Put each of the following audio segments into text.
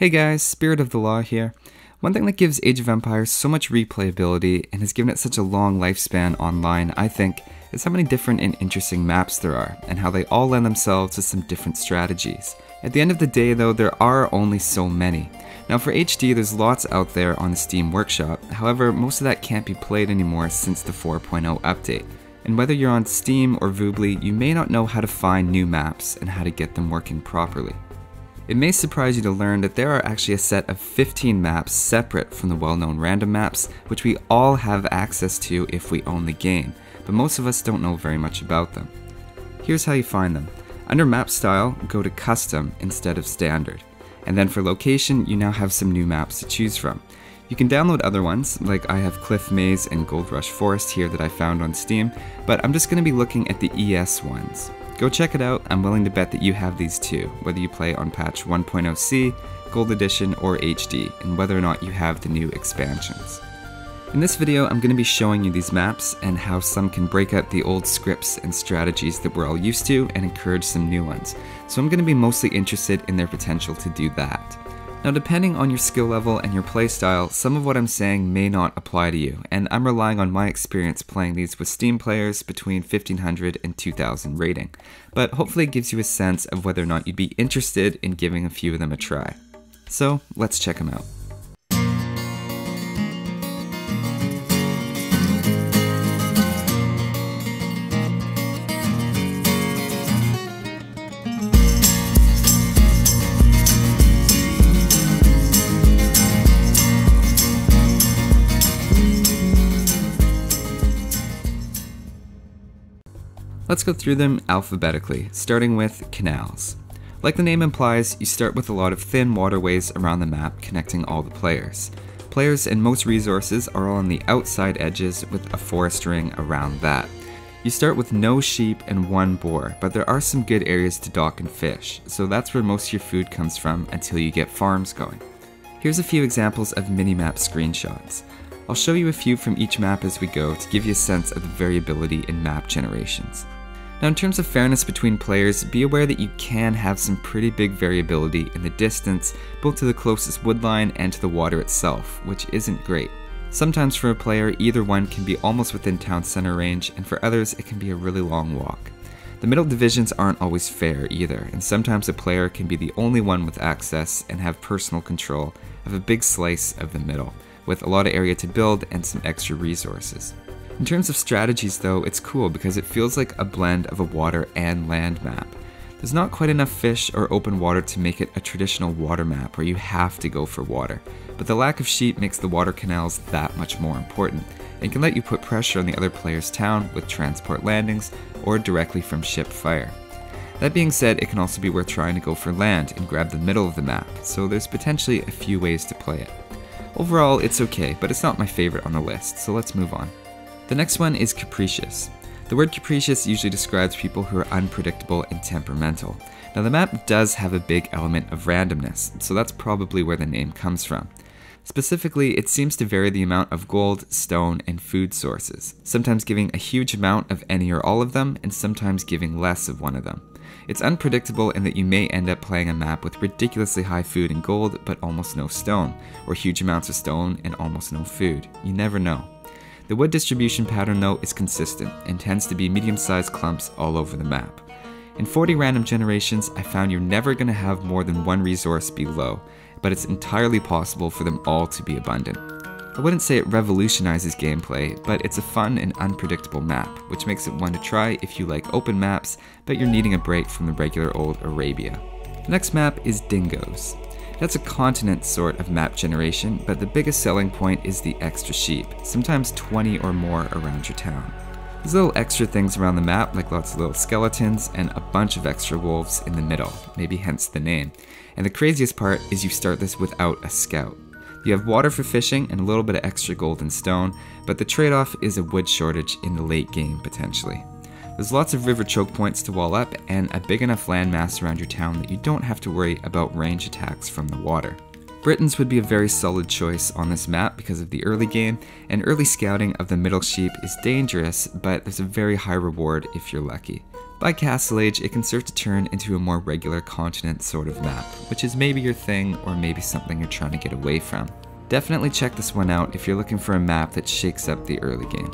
Hey guys, Spirit of the Law here. One thing that gives Age of Empires so much replayability and has given it such a long lifespan online, I think, is how many different and interesting maps there are, and how they all lend themselves to some different strategies. At the end of the day though, there are only so many. Now for HD, there's lots out there on the Steam Workshop, however, most of that can't be played anymore since the 4.0 update. And whether you're on Steam or Voobly, you may not know how to find new maps and how to get them working properly. It may surprise you to learn that there are actually a set of 15 maps separate from the well-known random maps, which we all have access to if we own the game, but most of us don't know very much about them. Here's how you find them. Under map style, go to custom instead of standard. And then for location, you now have some new maps to choose from. You can download other ones, like I have Cliff Maze and Gold Rush Forest here that I found on Steam, but I'm just going to be looking at the ES ones. Go check it out, I'm willing to bet that you have these too, whether you play on patch 1.0c, Gold Edition, or HD, and whether or not you have the new expansions. In this video, I'm going to be showing you these maps and how some can break out the old scripts and strategies that we're all used to and encourage some new ones. So I'm going to be mostly interested in their potential to do that. Now depending on your skill level and your playstyle, some of what I'm saying may not apply to you, and I'm relying on my experience playing these with Steam players between 1500 and 2000 rating, but hopefully it gives you a sense of whether or not you'd be interested in giving a few of them a try. So let's check them out. Let's go through them alphabetically, starting with canals. Like the name implies, you start with a lot of thin waterways around the map connecting all the players. Players and most resources are all on the outside edges with a forest ring around that. You start with no sheep and one boar, but there are some good areas to dock and fish, so that's where most of your food comes from until you get farms going. Here's a few examples of minimap screenshots. I'll show you a few from each map as we go to give you a sense of the variability in map generations. Now in terms of fairness between players, be aware that you can have some pretty big variability in the distance, both to the closest woodline and to the water itself, which isn't great. Sometimes for a player, either one can be almost within town center range, and for others, it can be a really long walk. The middle divisions aren't always fair either, and sometimes a player can be the only one with access and have personal control of a big slice of the middle, with a lot of area to build and some extra resources. In terms of strategies though, it's cool because it feels like a blend of a water and land map. There's not quite enough fish or open water to make it a traditional water map where you have to go for water, but the lack of sheep makes the water canals that much more important, and can let you put pressure on the other player's town with transport landings or directly from ship fire. That being said, it can also be worth trying to go for land and grab the middle of the map, so there's potentially a few ways to play it. Overall, it's okay, but it's not my favorite on the list, so let's move on. The next one is capricious. The word capricious usually describes people who are unpredictable and temperamental. Now the map does have a big element of randomness, so that's probably where the name comes from. Specifically, it seems to vary the amount of gold, stone, and food sources, sometimes giving a huge amount of any or all of them, and sometimes giving less of one of them. It's unpredictable in that you may end up playing a map with ridiculously high food and gold, but almost no stone, or huge amounts of stone and almost no food. You never know. The wood distribution pattern though is consistent and tends to be medium-sized clumps all over the map. In 40 random generations, I found you're never going to have more than one resource be low, but it's entirely possible for them all to be abundant. I wouldn't say it revolutionizes gameplay, but it's a fun and unpredictable map, which makes it one to try if you like open maps, but you're needing a break from the regular old Arabia. The next map is Dingoes. That's a continent sort of map generation, but the biggest selling point is the extra sheep, sometimes 20 or more around your town. There's little extra things around the map, like lots of little skeletons and a bunch of extra wolves in the middle, maybe hence the name. And the craziest part is you start this without a scout. You have water for fishing and a little bit of extra gold and stone, but the trade off is a wood shortage in the late game potentially. There's lots of river choke points to wall up and a big enough landmass around your town that you don't have to worry about range attacks from the water. Britons would be a very solid choice on this map because of the early game, and early scouting of the middle sheep is dangerous, but there's a very high reward if you're lucky. By Castle Age, it can start to turn into a more regular continent sort of map, which is maybe your thing or maybe something you're trying to get away from. Definitely check this one out if you're looking for a map that shakes up the early game.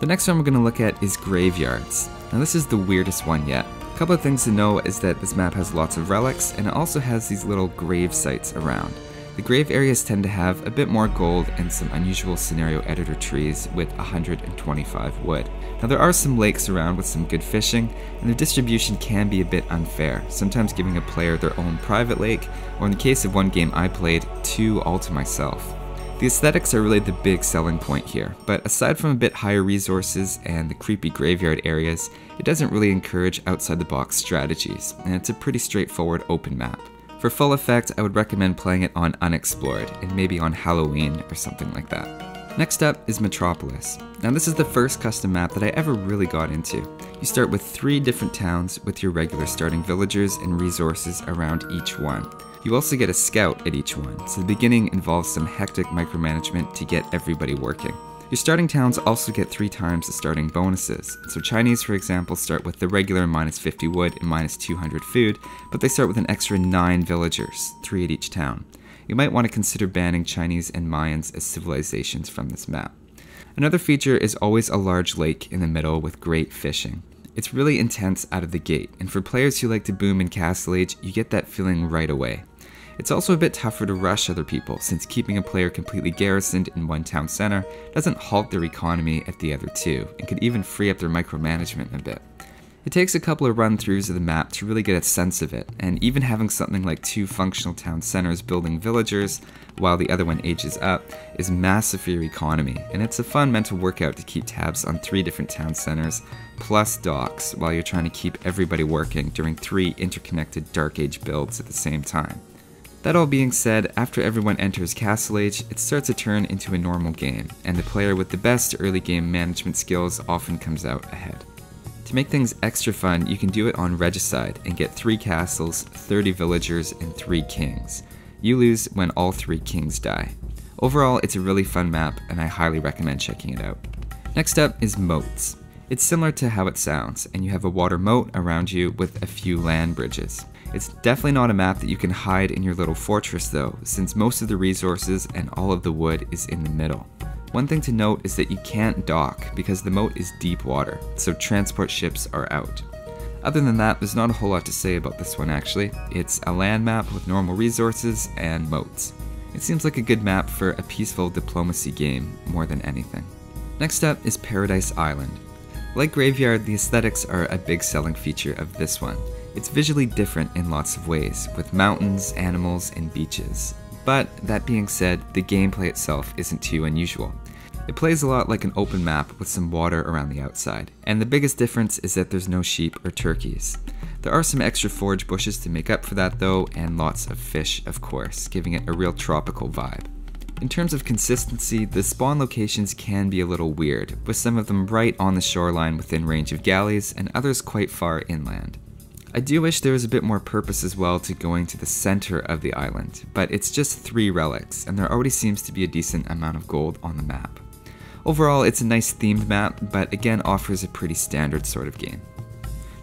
The next one we're going to look at is Graveyards. Now this is the weirdest one yet. A couple of things to know is that this map has lots of relics and it also has these little grave sites around. The grave areas tend to have a bit more gold and some unusual scenario editor trees with 125 wood. Now there are some lakes around with some good fishing, and the distribution can be a bit unfair, sometimes giving a player their own private lake, or in the case of one game I played, two all to myself. The aesthetics are really the big selling point here, but aside from a bit higher resources and the creepy graveyard areas, it doesn't really encourage outside the box strategies, and it's a pretty straightforward open map. For full effect, I would recommend playing it on Unexplored, and maybe on Halloween or something like that. Next up is Metropolis. Now this is the first custom map that I ever really got into. You start with three different towns with your regular starting villagers and resources around each one. You also get a scout at each one, so the beginning involves some hectic micromanagement to get everybody working. Your starting towns also get three times the starting bonuses. So Chinese, for example, start with the regular minus 50 wood and minus 200 food, but they start with an extra 9 villagers, 3 at each town. You might want to consider banning Chinese and Mayans as civilizations from this map. Another feature is always a large lake in the middle with great fishing. It's really intense out of the gate, and for players who like to boom in Castle Age, you get that feeling right away. It's also a bit tougher to rush other people, since keeping a player completely garrisoned in one town center doesn't halt their economy at the other two, and could even free up their micromanagement a bit. It takes a couple of run throughs of the map to really get a sense of it, and even having something like two functional town centers building villagers while the other one ages up is massive for your economy, and it's a fun mental workout to keep tabs on three different town centers plus docks while you're trying to keep everybody working during three interconnected Dark Age builds at the same time. That all being said, after everyone enters Castle Age, it starts to turn into a normal game, and the player with the best early game management skills often comes out ahead. To make things extra fun, you can do it on Regicide and get 3 castles, 30 villagers, and 3 kings. You lose when all 3 kings die. Overall, it's a really fun map, and I highly recommend checking it out. Next up is Moats. It's similar to how it sounds, and you have a water moat around you with a few land bridges. It's definitely not a map that you can hide in your little fortress though, since most of the resources and all of the wood is in the middle. One thing to note is that you can't dock because the moat is deep water, so transport ships are out. Other than that, there's not a whole lot to say about this one actually. It's a land map with normal resources and moats. It seems like a good map for a peaceful diplomacy game more than anything. Next up is Paradise Island. Like Graveyard, the aesthetics are a big selling feature of this one. It's visually different in lots of ways, with mountains, animals, and beaches. But that being said, the gameplay itself isn't too unusual. It plays a lot like an open map with some water around the outside, and the biggest difference is that there's no sheep or turkeys. There are some extra forage bushes to make up for that though, and lots of fish, of course, giving it a real tropical vibe. In terms of consistency, the spawn locations can be a little weird, with some of them right on the shoreline within range of galleys, and others quite far inland. I do wish there was a bit more purpose as well to going to the center of the island, but it's just three relics, and there already seems to be a decent amount of gold on the map. Overall, it's a nice themed map, but again offers a pretty standard sort of game.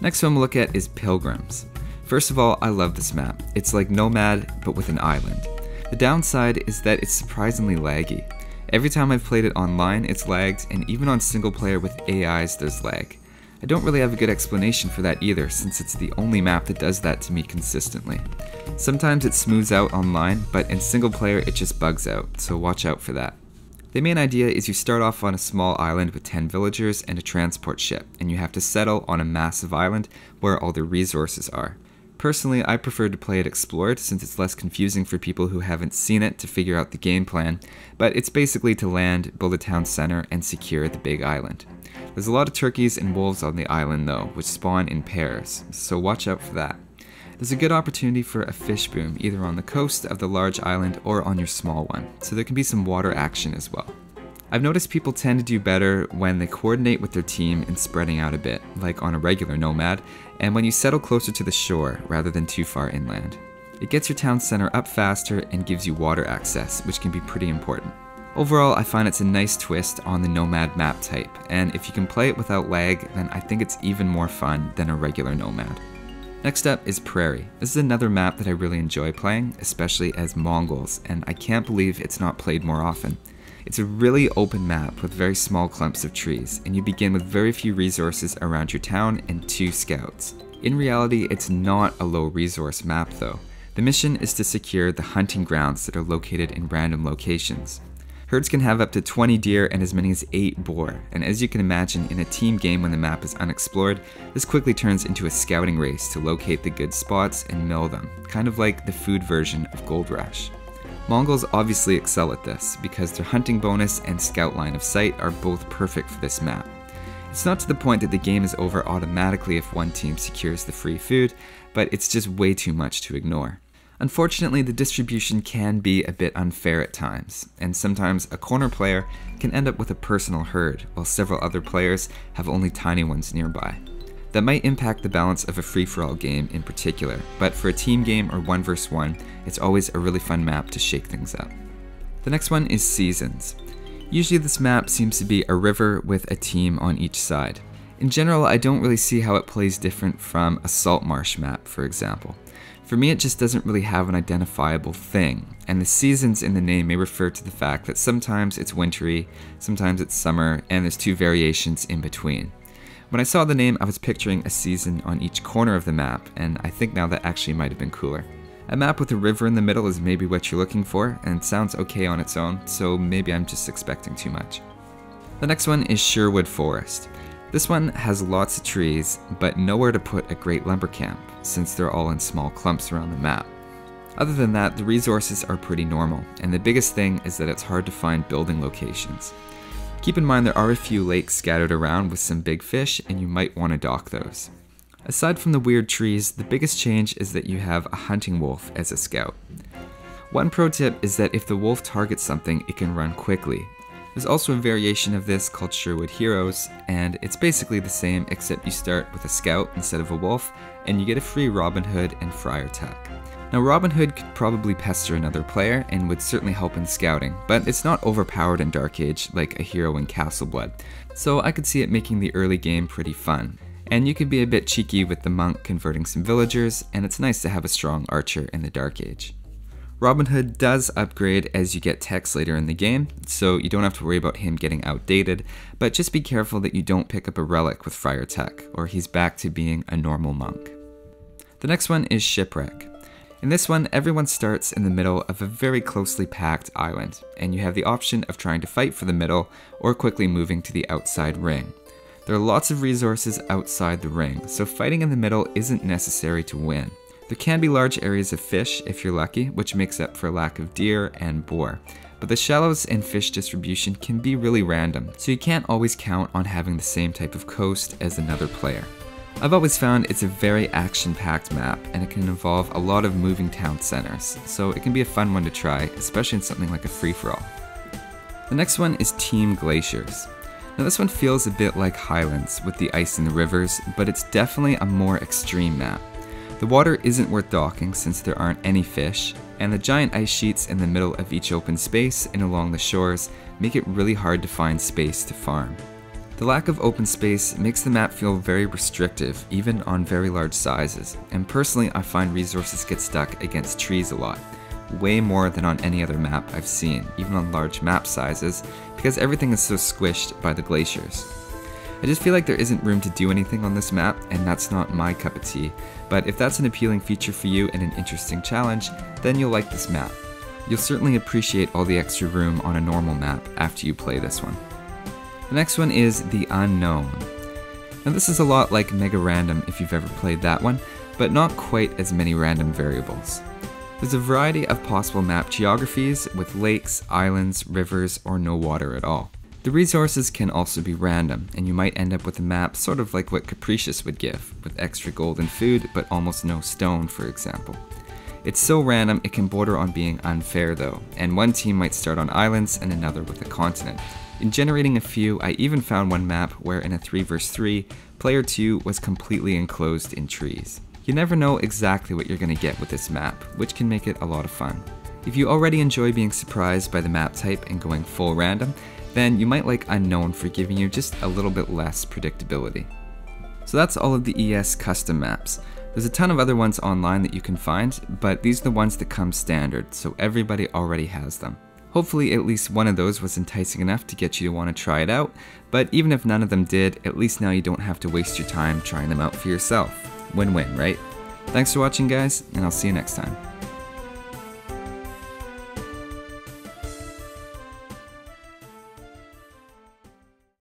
Next one we'll look at is Pilgrims. First of all, I love this map. It's like Nomad, but with an island. The downside is that it's surprisingly laggy. Every time I've played it online, it's lagged, and even on single player with AIs, there's lag. I don't really have a good explanation for that either, since it's the only map that does that to me consistently. Sometimes it smooths out online, but in single player it just bugs out, so watch out for that. The main idea is you start off on a small island with 10 villagers and a transport ship, and you have to settle on a massive island where all the resources are. Personally, I prefer to play it explored since it's less confusing for people who haven't seen it to figure out the game plan, but it's basically to land, build a town center, and secure the big island. There's a lot of turkeys and wolves on the island though, which spawn in pairs, so watch out for that. There's a good opportunity for a fish boom, either on the coast of the large island or on your small one, so there can be some water action as well. I've noticed people tend to do better when they coordinate with their team in spreading out a bit, like on a regular nomad, and when you settle closer to the shore rather than too far inland. It gets your town center up faster and gives you water access, which can be pretty important. Overall, I find it's a nice twist on the Nomad map type, and if you can play it without lag, then I think it's even more fun than a regular Nomad. Next up is Prairie. This is another map that I really enjoy playing, especially as Mongols, and I can't believe it's not played more often. It's a really open map with very small clumps of trees, and you begin with very few resources around your town and two scouts. In reality, it's not a low resource map though. The mission is to secure the hunting grounds that are located in random locations. Herds can have up to 20 deer and as many as 8 boar, and as you can imagine, in a team game when the map is unexplored, this quickly turns into a scouting race to locate the good spots and mill them, kind of like the food version of Gold Rush. Mongols obviously excel at this, because their hunting bonus and scout line of sight are both perfect for this map. It's not to the point that the game is over automatically if one team secures the free food, but it's just way too much to ignore. Unfortunately, the distribution can be a bit unfair at times, and sometimes a corner player can end up with a personal herd, while several other players have only tiny ones nearby. That might impact the balance of a free-for-all game in particular, but for a team game or one versus one, it's always a really fun map to shake things up. The next one is Seasons. Usually this map seems to be a river with a team on each side. In general, I don't really see how it plays different from a salt marsh map, for example. For me, it just doesn't really have an identifiable thing, and the seasons in the name may refer to the fact that sometimes it's wintry, sometimes it's summer, and there's two variations in between. When I saw the name, I was picturing a season on each corner of the map, and I think now that actually might have been cooler. A map with a river in the middle is maybe what you're looking for, and sounds okay on its own, so maybe I'm just expecting too much. The next one is Sherwood Forest. This one has lots of trees, but nowhere to put a great lumber camp, since they're all in small clumps around the map. Other than that, the resources are pretty normal, and the biggest thing is that it's hard to find building locations. Keep in mind there are a few lakes scattered around with some big fish, and you might want to dock those. Aside from the weird trees, the biggest change is that you have a hunting wolf as a scout. One pro tip is that if the wolf targets something, it can run quickly, there's also a variation of this called Sherwood Heroes, and it's basically the same except you start with a scout instead of a wolf, and you get a free Robin Hood and Friar Tuck. Now Robin Hood could probably pester another player and would certainly help in scouting, but it's not overpowered in Dark Age like a hero in Castle Blood, so I could see it making the early game pretty fun. And you could be a bit cheeky with the monk converting some villagers, and it's nice to have a strong archer in the Dark Age. Robin Hood does upgrade as you get techs later in the game, so you don't have to worry about him getting outdated, but just be careful that you don't pick up a relic with Friar Tuck, or he's back to being a normal monk. The next one is Shipwreck. In this one, everyone starts in the middle of a very closely packed island, and you have the option of trying to fight for the middle or quickly moving to the outside ring. There are lots of resources outside the ring, so fighting in the middle isn't necessary to win. There can be large areas of fish if you're lucky, which makes up for a lack of deer and boar. But the shallows and fish distribution can be really random, so you can't always count on having the same type of coast as another player. I've always found it's a very action-packed map, and it can involve a lot of moving town centers, so it can be a fun one to try, especially in something like a free-for-all. The next one is Team Glaciers. Now this one feels a bit like Highlands with the ice in the rivers, but it's definitely a more extreme map. The water isn't worth docking since there aren't any fish, and the giant ice sheets in the middle of each open space and along the shores make it really hard to find space to farm. The lack of open space makes the map feel very restrictive, even on very large sizes, and personally I find resources get stuck against trees a lot, way more than on any other map I've seen, even on large map sizes, because everything is so squished by the glaciers. I just feel like there isn't room to do anything on this map, and that's not my cup of tea, but if that's an appealing feature for you and an interesting challenge, then you'll like this map. You'll certainly appreciate all the extra room on a normal map after you play this one. The next one is The Unknown. Now this is a lot like Mega Random if you've ever played that one, but not quite as many random variables. There's a variety of possible map geographies with lakes, islands, rivers, or no water at all. The resources can also be random, and you might end up with a map sort of like what Capricious would give, with extra gold and food, but almost no stone, for example. It's so random it can border on being unfair though, and one team might start on islands and another with a continent. In generating a few, I even found one map where in a 3 vs 3, player 2 was completely enclosed in trees. You never know exactly what you're going to get with this map, which can make it a lot of fun. If you already enjoy being surprised by the map type and going full random, then you might like Unknown for giving you just a little bit less predictability. So that's all of the ES custom maps. There's a ton of other ones online that you can find, but these are the ones that come standard, so everybody already has them. Hopefully at least one of those was enticing enough to get you to want to try it out, but even if none of them did, at least now you don't have to waste your time trying them out for yourself. Win-win, right? Thanks for watching guys, and I'll see you next time.